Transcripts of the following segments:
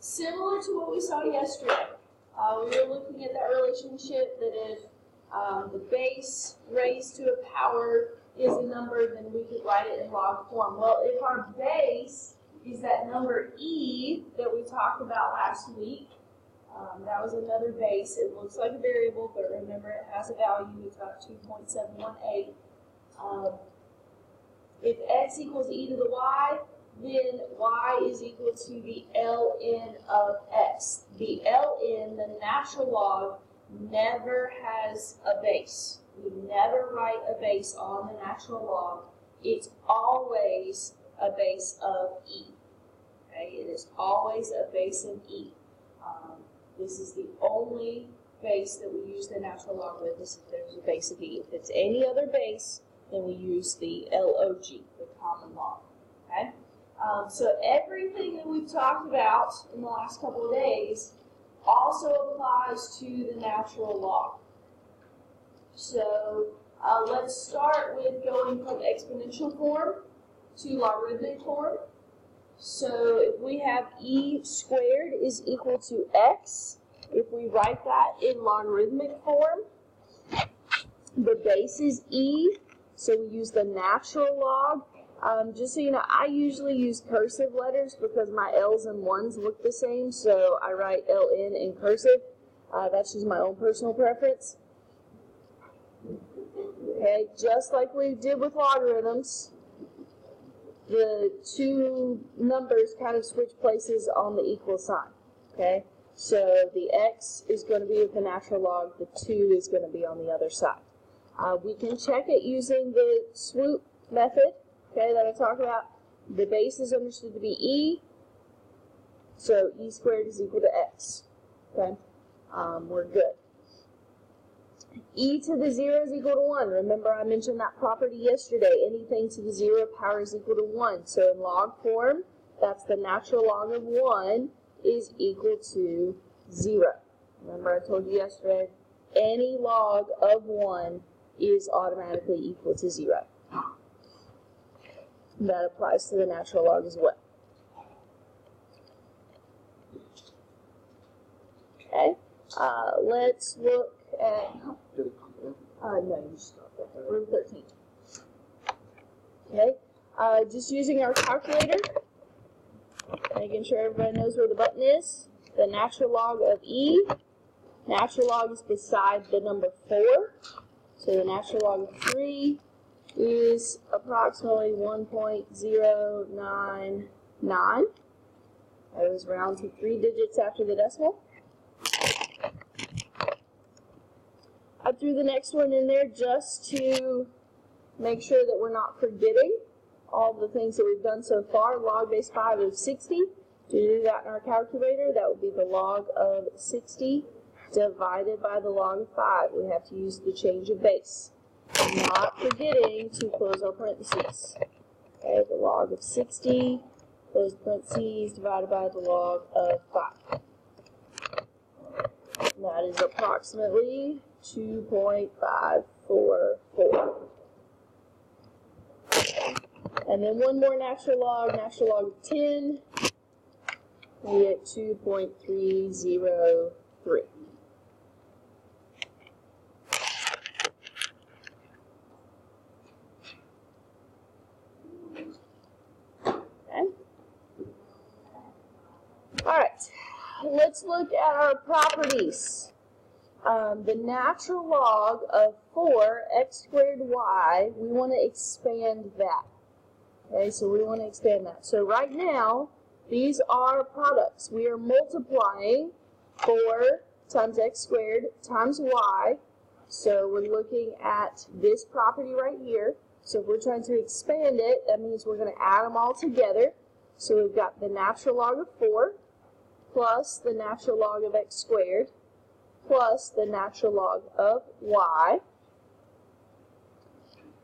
similar to what we saw yesterday. Uh, we were looking at that relationship that if um, the base raised to a power is a number, then we could write it in log form. Well, if our base is that number e that we talked about last week, um, that was another base. It looks like a variable, but remember it has a value. It's about 2.718. Um, if x equals e to the y, then y is equal to the ln of x. The ln, the natural log, never has a base. We never write a base on the natural log. It's always a base of e. Okay, it is always a base of e. Um, this is the only base that we use the natural log with This is if there's a base of e. If it's any other base, then we use the log, the common log. Um, so everything that we've talked about in the last couple of days also applies to the natural log. So uh, let's start with going from exponential form to logarithmic form. So if we have e squared is equal to x, if we write that in logarithmic form, the base is e, so we use the natural log. Um, just so you know, I usually use cursive letters because my L's and 1's look the same, so I write LN in cursive. Uh, that's just my own personal preference. Okay, just like we did with logarithms, the two numbers kind of switch places on the equal sign. Okay, so the x is going to be with the natural log, the 2 is going to be on the other side. Uh, we can check it using the swoop method, okay, that I talked about. The base is understood to be e, so e squared is equal to x. Okay, um, we're good. e to the 0 is equal to 1. Remember I mentioned that property yesterday. Anything to the 0 power is equal to 1. So in log form, that's the natural log of 1 is equal to 0. Remember I told you yesterday, any log of 1 is automatically equal to 0. That applies to the natural log as well. Okay, uh, let's look at, uh, no, you start there, room 13. Okay, uh, just using our calculator, making sure everybody knows where the button is. The natural log of E, natural log is beside the number 4. So the natural log of 3 is approximately 1.099. I was round to three digits after the decimal. I threw the next one in there just to make sure that we're not forgetting all the things that we've done so far. Log base 5 of 60. To do that in our calculator, that would be the log of 60 divided by the log of 5. We have to use the change of base. Not forgetting to close our parentheses. Okay, the log of 60, close parentheses, divided by the log of 5. And that is approximately 2.544. And then one more natural log, natural log of 10, we get 2.303. All right, let's look at our properties. Um, the natural log of 4 x squared y, we want to expand that. Okay, so we want to expand that. So right now, these are products. We are multiplying 4 times x squared times y. So we're looking at this property right here. So if we're trying to expand it, that means we're going to add them all together. So we've got the natural log of 4 plus the natural log of x squared plus the natural log of y.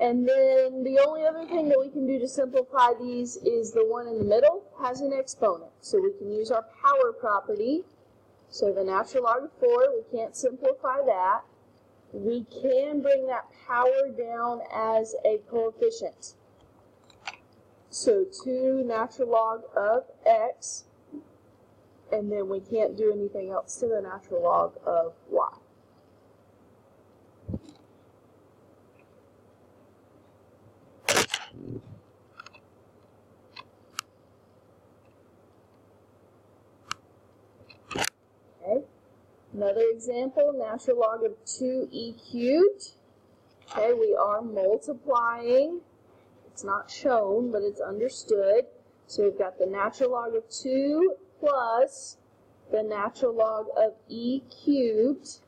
And then the only other thing that we can do to simplify these is the one in the middle has an exponent. So we can use our power property. So the natural log of 4, we can't simplify that. We can bring that power down as a coefficient. So 2 natural log of x and then we can't do anything else to the natural log of y. Okay, another example, natural log of 2e cubed. Okay, we are multiplying. It's not shown, but it's understood. So we've got the natural log of 2 plus the natural log of e cubed.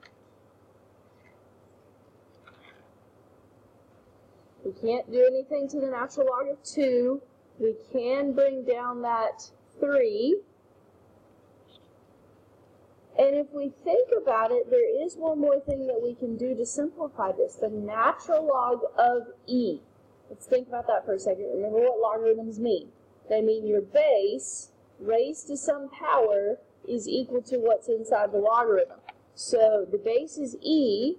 We can't do anything to the natural log of 2. We can bring down that 3. And if we think about it, there is one more thing that we can do to simplify this. The natural log of e. Let's think about that for a second. Remember what logarithms mean. They mean your base raised to some power is equal to what's inside the logarithm. So the base is e.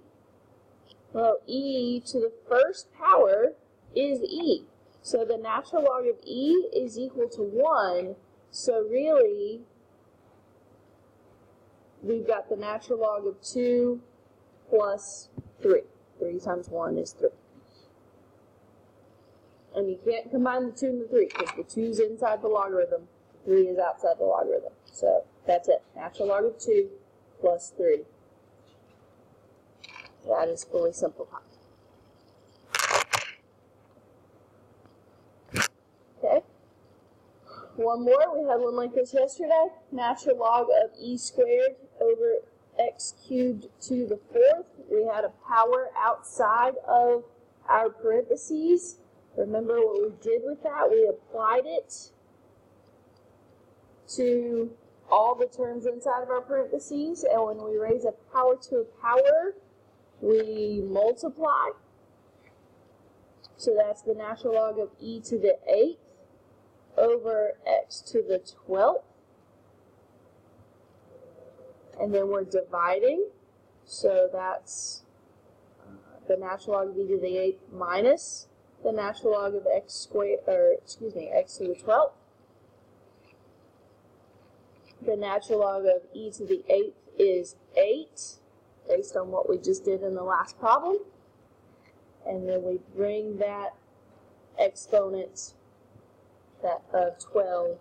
Well, e to the first power is e. So the natural log of e is equal to 1. So really, we've got the natural log of 2 plus 3. 3 times 1 is 3. And you can't combine the 2 and the 3 because the 2 is inside the logarithm, 3 is outside the logarithm. So that's it. Natural log of 2 plus 3. That is fully simplified. Okay. One more. We had one like this yesterday. Natural log of e squared over x cubed to the fourth. We had a power outside of our parentheses. Remember what we did with that? We applied it to all the terms inside of our parentheses, and when we raise a power to a power, we multiply. So that's the natural log of e to the 8th over x to the 12th. And then we're dividing, so that's uh, the natural log of e to the 8th minus the natural log of x squared, or excuse me, x to the 12th. The natural log of e to the 8th is 8, based on what we just did in the last problem. And then we bring that exponent, that of 12,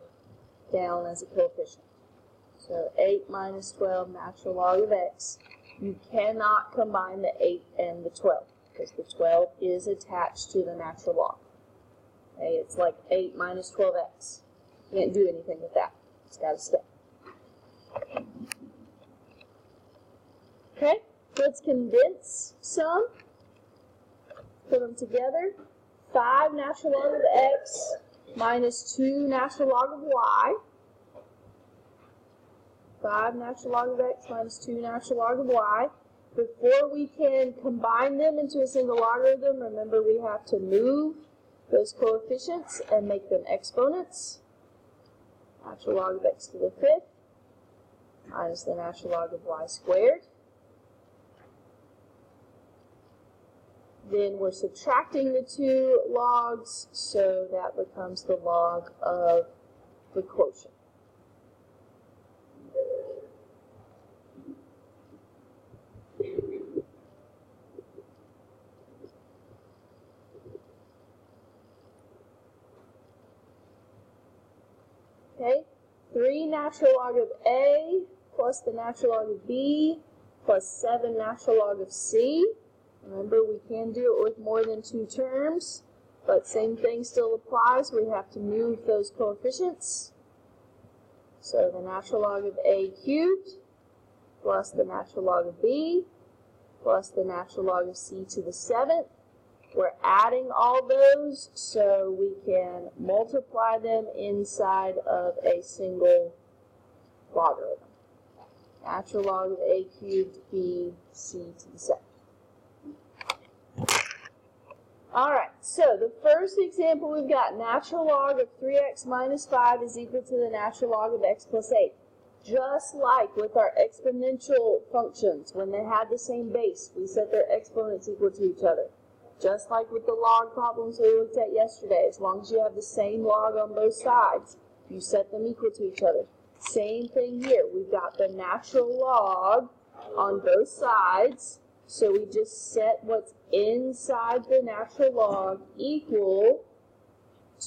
down as a coefficient. So 8 minus 12 natural log of x. You cannot combine the 8 and the 12 because the 12 is attached to the natural log. Okay, it's like 8 minus 12x. You can't do anything with that. It's got to stay. Okay, let's condense some. Put them together. 5 natural log of x minus 2 natural log of y. 5 natural log of x minus 2 natural log of y. Before we can combine them into a single logarithm, remember we have to move those coefficients and make them exponents. Natural log of x to the fifth minus the natural log of y squared. Then we're subtracting the two logs, so that becomes the log of the quotient. Okay, 3 natural log of A plus the natural log of B plus 7 natural log of C. Remember, we can do it with more than two terms, but same thing still applies. We have to move those coefficients. So the natural log of A cubed plus the natural log of B plus the natural log of C to the seventh we're adding all those so we can multiply them inside of a single logarithm. Natural log of a cubed b c to the second. Alright, so the first example we've got natural log of 3x minus 5 is equal to the natural log of x plus 8. Just like with our exponential functions, when they had the same base, we set their exponents equal to each other. Just like with the log problems we looked at yesterday, as long as you have the same log on both sides, you set them equal to each other. Same thing here. We've got the natural log on both sides. So we just set what's inside the natural log equal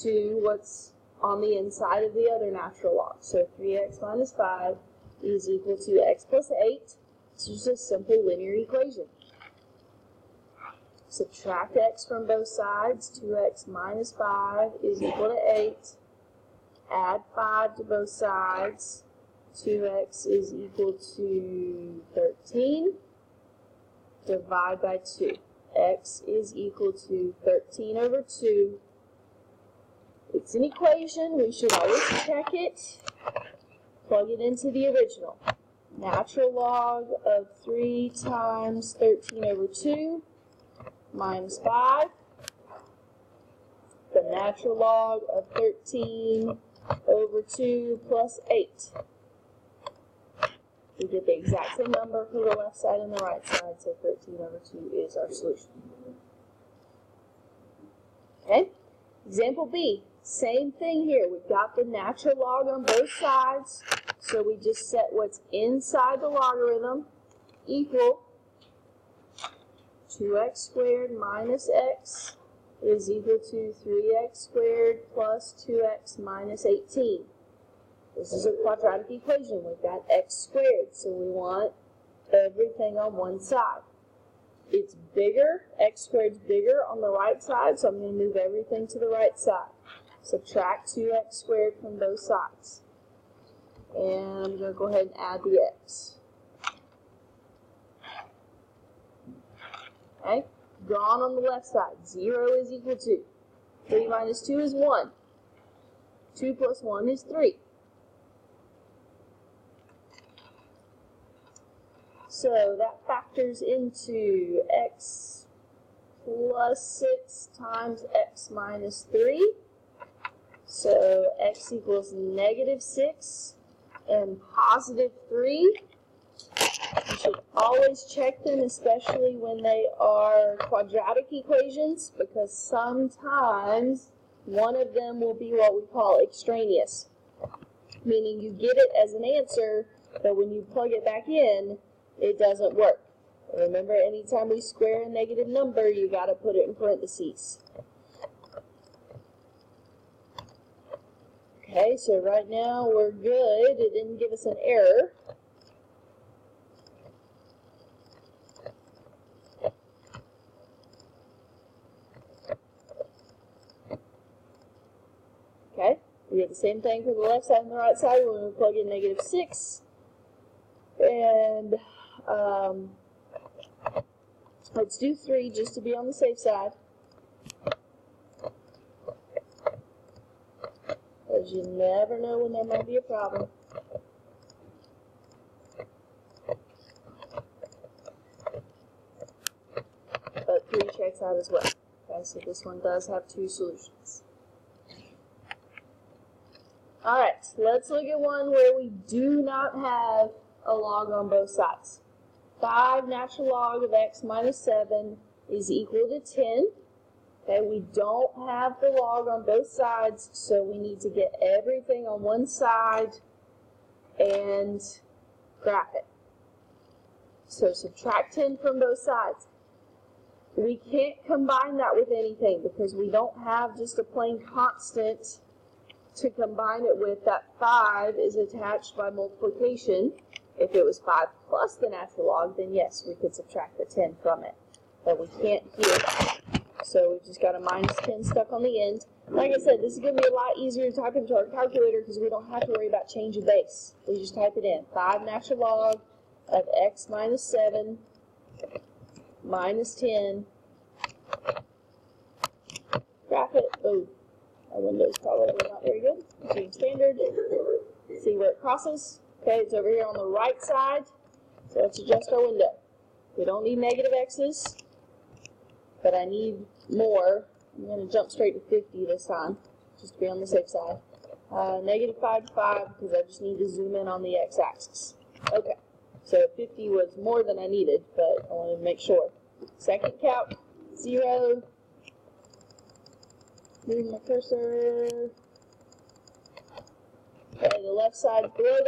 to what's on the inside of the other natural log. So 3x minus 5 is equal to x plus 8. This is a simple linear equation. Subtract x from both sides. 2x minus 5 is equal to 8. Add 5 to both sides. 2x is equal to 13. Divide by 2. x is equal to 13 over 2. It's an equation. We should always check it. Plug it into the original. Natural log of 3 times 13 over 2 minus 5. The natural log of 13 over 2 plus 8. We get the exact same number for the left side and the right side, so 13 over 2 is our solution. Okay, example B, same thing here. We've got the natural log on both sides, so we just set what's inside the logarithm equal 2x squared minus x is equal to 3x squared plus 2x minus 18. This is a quadratic equation. We've got x squared, so we want everything on one side. It's bigger, x squared's bigger on the right side, so I'm going to move everything to the right side. Subtract 2x squared from both sides. And I'm going to go ahead and add the x. Okay, gone on the left side. 0 is equal to 3 minus 2 is 1. 2 plus 1 is 3. So that factors into x plus 6 times x minus 3. So x equals negative 6 and positive 3. You should always check them, especially when they are quadratic equations, because sometimes one of them will be what we call extraneous, meaning you get it as an answer, but when you plug it back in, it doesn't work. Remember, anytime we square a negative number, you got to put it in parentheses. Okay, so right now we're good. It didn't give us an error. Okay, we get the same thing for the left side and the right side when we plug in negative 6. And um, let's do 3 just to be on the safe side. Because you never know when there might be a problem. But 3 checks out as well. Okay, so this one does have two solutions. Alright, let's look at one where we do not have a log on both sides. 5 natural log of x minus 7 is equal to 10. Okay, we don't have the log on both sides, so we need to get everything on one side and graph it. So subtract 10 from both sides. We can't combine that with anything because we don't have just a plain constant to combine it with. That 5 is attached by multiplication. If it was 5 plus the natural log, then yes, we could subtract the 10 from it. But we can't here. So we've just got a minus 10 stuck on the end. Like I said, this is going to be a lot easier to type into our calculator because we don't have to worry about change of base. We just type it in. 5 natural log of x minus 7 minus 10. Graph it. Oh, my window's probably not very good. Change standard. See where it crosses. Okay, it's over here on the right side. So let's adjust our window. We don't need negative x's, but I need more. I'm going to jump straight to 50 this time, just to be on the safe side. Uh, negative 5 to 5, because I just need to zoom in on the x-axis. Okay, so 50 was more than I needed, but I wanted to make sure. Second calc, 0. Move my cursor. Okay, the left side's below